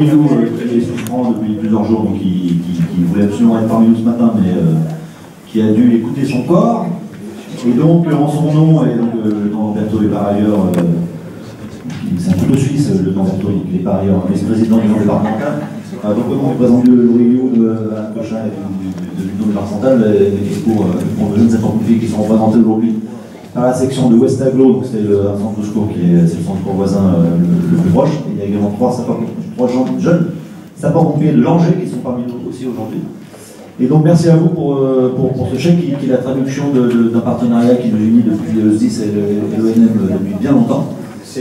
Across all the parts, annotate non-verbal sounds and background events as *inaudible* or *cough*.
Qui est souffrant depuis plusieurs jours, donc qui voulait absolument être parmi nous ce matin, mais euh, qui a dû écouter son corps. Et donc, euh, en son nom, et donc euh, le nom Berthaud est par ailleurs, euh, il- c'est un couteau suisse, le nom Berthaud, il est par ailleurs vice-président du nom. Euh, donc, nom du président de Louis de Cochin et du, nom départemental, euh, et pour, euh, pour de jeunes sapeurs-pompiers qui sont représentés aujourd'hui? Par la section de West Aglo, donc c'est le un centre de secours qui est, c'est le centre de secours voisin euh, le, le plus proche. Et il y a également trois, trois jeunes sapeurs-pompiers de Langers qui sont parmi nous aussi aujourd'hui. Et donc merci à vous pour, euh, pour, pour ce chèque qui, qui est la traduction d'un partenariat qui nous unit depuis le SDIS et l'ONM depuis bien longtemps. Euh,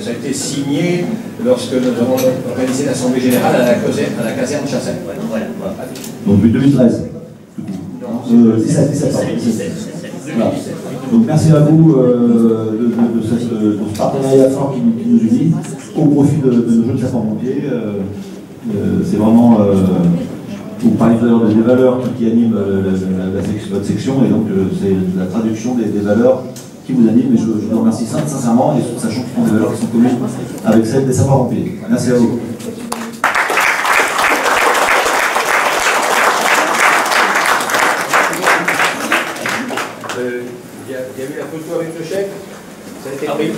ça a été signé lorsque nous avons organisé l'Assemblée Générale à la caserne, à la caserne Chassagne. Donc depuis 2013. Euh, 17, 17, pardon, 17. Voilà. Donc merci à vous euh, de, de- ce partenariat fort qui, nous- unit au profit de, nos jeunes sapeurs-pompiers. Euh, euh, c'est vraiment, euh, vous parliez tout à l'heure des valeurs qui, animent euh, votre section et donc euh, c'est la traduction des, valeurs qui vous animent et je, je vous remercie sin- sincèrement et sachant que ce sont des valeurs qui sont communes avec celles des sapeurs-pompiers. Merci à vous. Euh, Il y, a il y a eu la photo avec le chèque Pris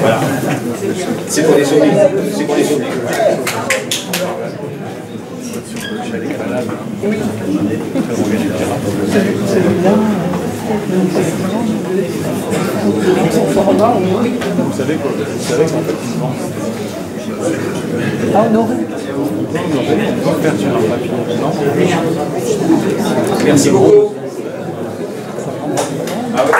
Voilà. C'est pour les souvenirs. C'est pour les souvenirs. Vous savez quoi? Vous savez qu'en fait, ils vendent. Ah. Non Merci beaucoup. Ah ouais.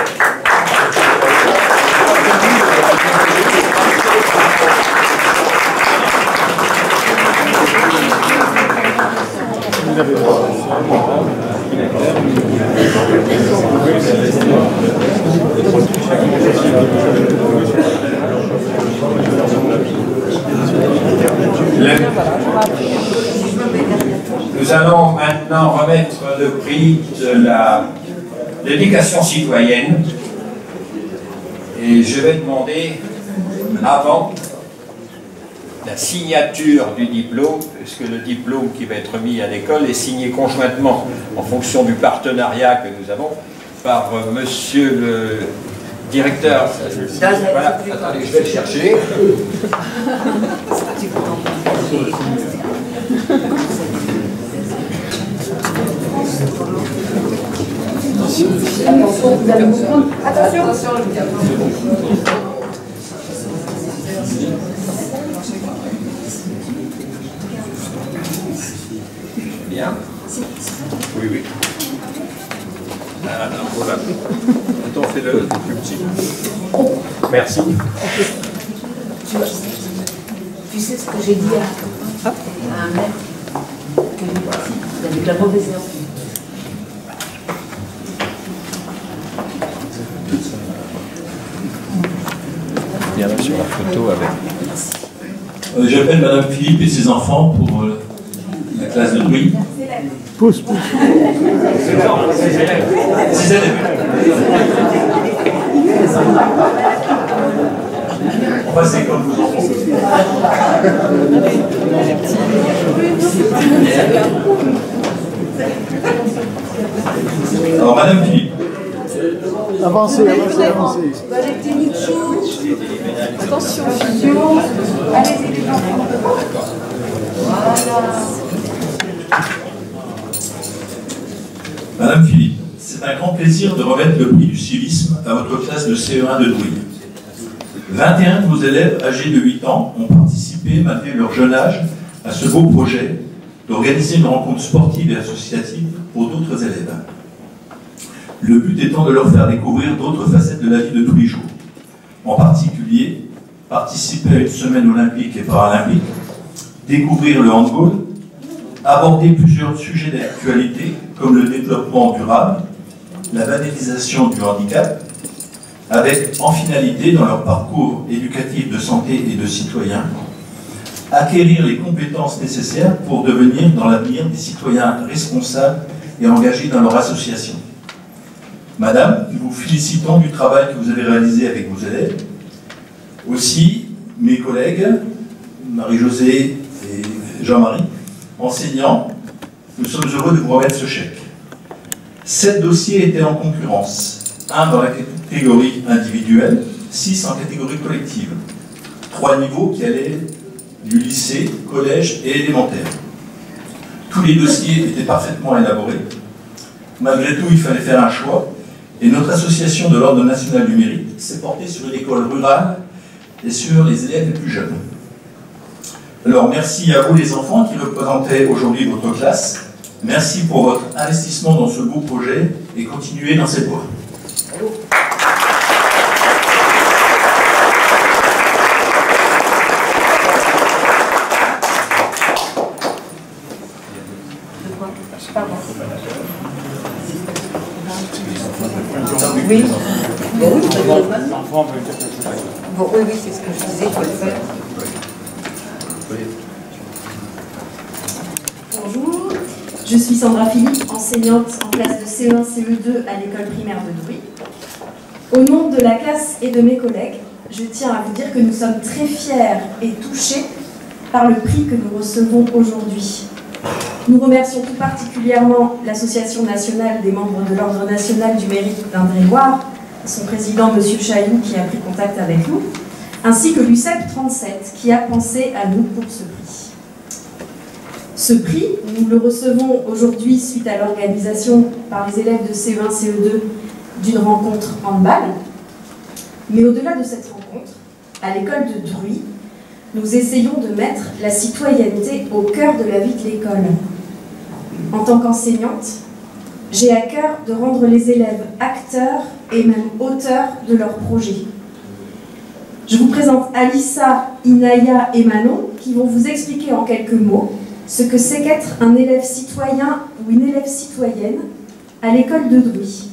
Nous allons maintenant remettre le prix de la l'éducation citoyenne. Et je vais demander, avant la signature du diplôme, puisque le diplôme qui va être mis à l'école est signé conjointement en fonction du partenariat que nous avons par euh, monsieur le directeur. Voilà, attendez, je vais le chercher. *laughs* Attention, vous prendre. Attention. Bien. Oui, oui. Ah, attends, voilà. Attends, fais-le plus petit. Merci. Tu sais ce que j'ai dit à, un maître que j'ai parti avec la mauvaise herbe. Il y en a sur la photo avec. Euh, J'appelle Madame Philippe et ses enfants pour euh, la classe de bruit. Pousse, pousse. Six élèves. Passez comme vous enfants. Alors Madame Philippe, Avancez, avancez, avancez. Attention, enfants. Voilà. Madame Philippe, c'est un grand plaisir de remettre le prix du civisme à votre classe de CE1 de Douai. 21 de vos élèves âgés de 8 ans ont participé, malgré leur jeune âge, à ce beau projet d'organiser une rencontre sportive et associative pour d'autres élèves. Le but étant de leur faire découvrir d'autres facettes de la vie de tous les jours. En particulier, participer à une semaine olympique et paralympique, découvrir le handball, aborder plusieurs sujets d'actualité comme le développement durable, la banalisation du handicap, avec en finalité, dans leur parcours éducatif de santé et de citoyen, acquérir les compétences nécessaires pour devenir dans l'avenir des citoyens responsables et engagés dans leur association. Madame, nous vous félicitons du travail que vous avez réalisé avec vos élèves. Aussi, mes collègues, Marie-Josée et Jean-Marie, enseignants, nous sommes heureux de vous remettre ce chèque. Sept dossiers étaient en concurrence. Un dans la catégorie individuelle, six en catégorie collective. Trois niveaux qui allaient du lycée, collège et élémentaire. Tous les dossiers étaient parfaitement élaborés. Malgré tout, il fallait faire un choix. Et notre association de l'Ordre national du mérite s'est portée sur une école rurale et sur les élèves les plus jeunes. Alors merci à vous les enfants qui représentez aujourd'hui votre classe. Merci pour votre investissement dans ce beau projet et continuez dans cette voie. Oui. Oui, oui, c'est ce que je disais, il le faire. Bonjour, je suis Sandra Philippe, enseignante en classe de CE1, CE2 à l'école primaire de Douy. Au nom de la classe et de mes collègues, je tiens à vous dire que nous sommes très fiers et touchés par le prix que nous recevons aujourd'hui. Nous remercions tout particulièrement l'Association nationale des membres de l'Ordre national du mérite d'Indre-et-Loire, son président M. Chailloux qui a pris contact avec nous, ainsi que l'UCEP 37 qui a pensé à nous pour ce prix. Ce prix, nous le recevons aujourd'hui suite à l'organisation par les élèves de CE1, CE2 d'une rencontre handball. Mais au-delà de cette rencontre, à l'école de Druy, nous essayons de mettre la citoyenneté au cœur de la vie de l'école. En tant qu'enseignante, j'ai à cœur de rendre les élèves acteurs et même auteurs de leurs projets. Je vous présente Alissa, Inaya et Manon qui vont vous expliquer en quelques mots ce que c'est qu'être un élève citoyen ou une élève citoyenne à l'école de Druy.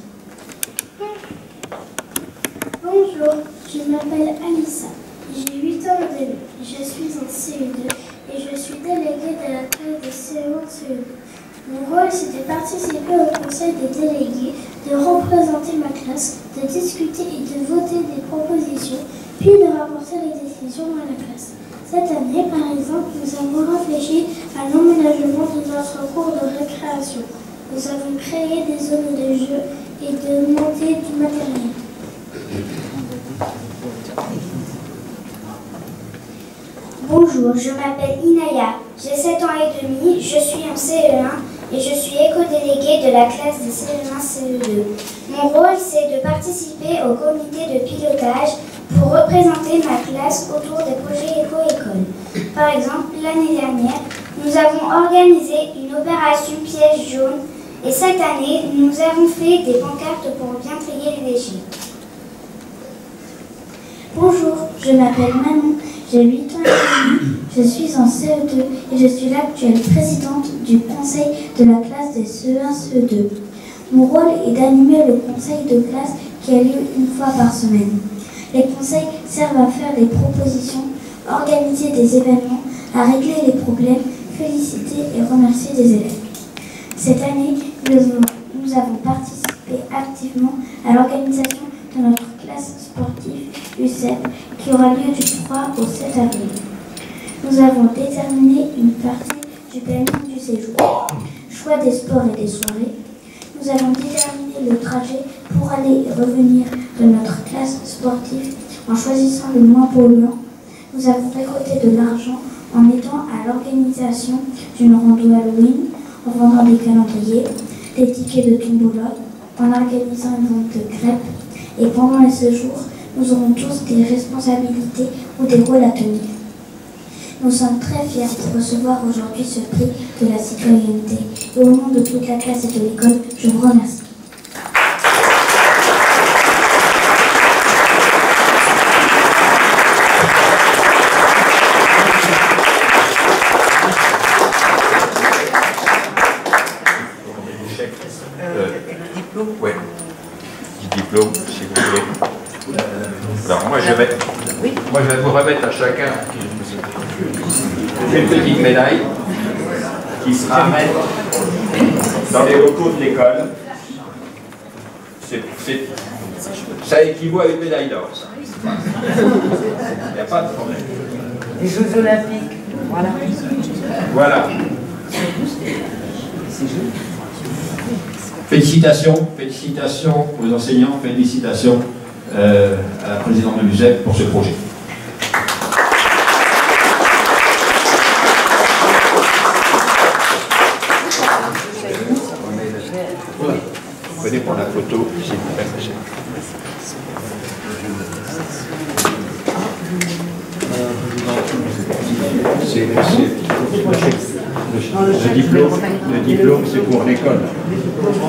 Bonjour, je m'appelle Alissa. J'ai 8 ans et. Je suis en CE2 et je suis déléguée de la classe de CE1 CE2. Mon rôle, c'est de participer au conseil des délégués, de représenter ma classe, de discuter et de voter des propositions, puis de rapporter les décisions à la classe. Cette année, par exemple, nous avons réfléchi à l'emménagement de notre cours de récréation. Nous avons créé des zones de jeu et demandé du matériel. Bonjour, je m'appelle Inaya, j'ai 7 ans et demi, je suis en CE1 et je suis éco-déléguée de la classe de CE1-CE2. Mon rôle, c'est de participer au comité de pilotage pour représenter ma classe autour des projets éco-école. Par exemple, l'année dernière, nous avons organisé une opération piège jaune et cette année, nous avons fait des pancartes pour bien trier les déchets. Bonjour, je m'appelle Manon, j'ai 8 ans je suis en CE2 et je suis l'actuelle présidente du conseil de la classe des CE1-CE2. Mon rôle est d'animer le conseil de classe qui a lieu une fois par semaine. Les conseils servent à faire des propositions, organiser des événements, à régler les problèmes, féliciter et remercier des élèves. Cette année, nous avons participé activement à l'organisation de notre classe sportive UCEP qui aura lieu du 3 au 7 avril. Nous avons déterminé une partie du planning du séjour, choix des sports et des soirées. Nous avons déterminé le trajet pour aller et revenir de notre classe sportive en choisissant le moins polluant. Nous avons récolté de l'argent en aidant à l'organisation d'une rando Halloween, en vendant des calendriers, des tickets de tombola, en organisant une vente de crêpes. Et pendant les séjours, nous aurons tous des responsabilités ou des rôles à tenir. Nous sommes très fiers de recevoir aujourd'hui ce prix de la citoyenneté. Et au nom de toute la classe et de l'école, je vous remercie. diplôme Ouais. Du diplôme, si vous voulez. Alors moi je vais, moi je vais vous remettre à chacun une petite médaille qui sera mettre dans les locaux de l'école. Ça équivaut à une médaille d'or, ça. Il n'y a pas de problème. Les Jeux Olympiques. Voilà. Voilà. Félicitations, félicitations aux enseignants, félicitations euh, à la présidente de l'USEP pour ce projet. Venez pour la photo, Le, diplôme, le diplôme c'est pour l'école.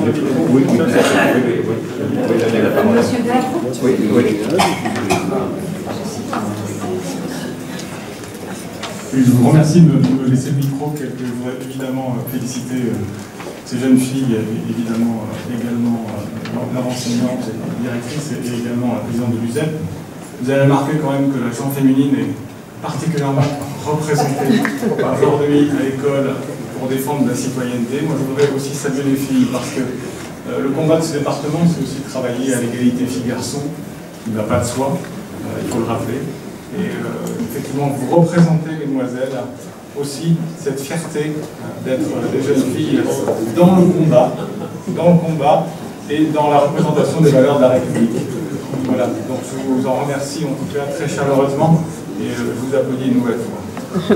Le- Oui, oui, oui, oui, oui, oui. Vous pouvez donner la parole. Oui, oui. Je vous remercie de me, laisser le micro, je voudrais évidemment euh, féliciter euh, ces jeunes filles, évidemment euh, également euh, leur enseignante et directrice, et également la présidente de l'USEP. Vous avez remarqué quand même que la chambre féminine est particulièrement représentée aujourd'hui à l'école pour défendre la citoyenneté. Moi, je voudrais aussi saluer les filles parce que euh, le combat de ce département, c'est aussi de travailler à l'égalité filles-garçons, qui ne va pas de soi, il faut le rappeler. Et effectivement, vous représentez, mesdemoiselles, aussi cette fierté euh, d'être des jeunes filles dans le combat, dans le combat et dans la représentation des valeurs de la République. Voilà, donc je vous en remercie en tout cas très chaleureusement et euh, je vous applaudis une nouvelle fois.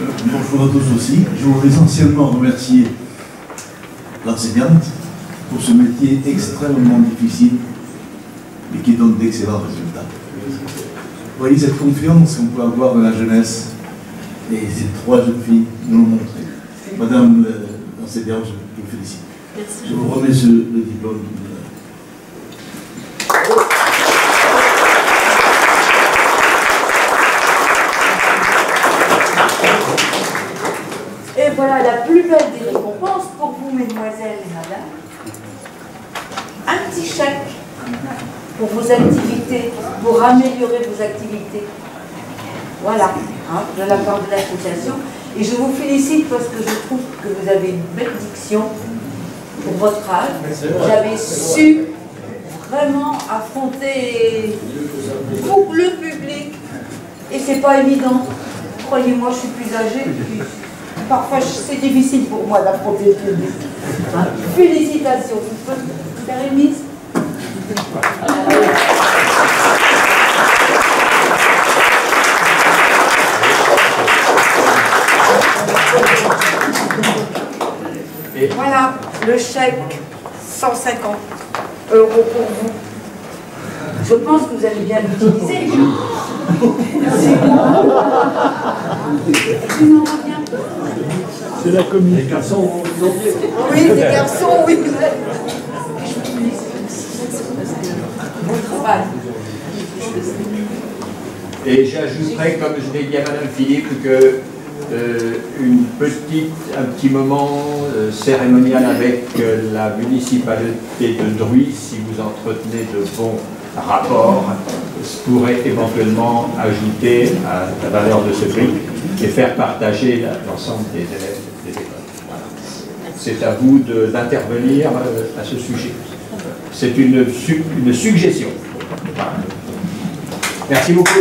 Euh, Bonjour à tous aussi. Je voudrais essentiellement remercier l'enseignante pour ce métier extrêmement difficile mais qui donne d'excellents résultats. Vous voyez cette confiance qu'on peut avoir dans la jeunesse et ces trois jeunes filles nous l'ont montré. Madame euh, l'enseignante, je vous félicite. Je vous remets ce, le diplôme. Et voilà la plus belle des vous, mesdemoiselles et madame. Un petit chèque pour vos activités, pour améliorer vos activités. Voilà, hein, de la part de l'association. Et je vous félicite parce que je trouve que vous avez une belle diction pour votre âge. Vous avez su vraiment affronter tout le public. Et c'est pas évident. Croyez-moi, je suis plus âgée. Parfois, c'est difficile pour moi d'affronter le public. Hein. Félicitations. Vous pouvez faire une voilà le chèque 150 euros pour vous. Je pense que vous allez bien l'utiliser. *laughs* C'est moi. C'est la commune. Oui, des garçons, oui. Bon travail. Et j'ajouterais, comme je l'ai dit à Madame Philippe, que euh, une petite, un petit moment euh, cérémonial avec euh, la municipalité de Druy, si vous entretenez de bons rapports, pourrait éventuellement ajouter à la valeur de ce prix et faire partager l'ensemble des élèves. C'est à vous d'intervenir euh, à ce sujet. C'est une, su- une suggestion. Merci beaucoup.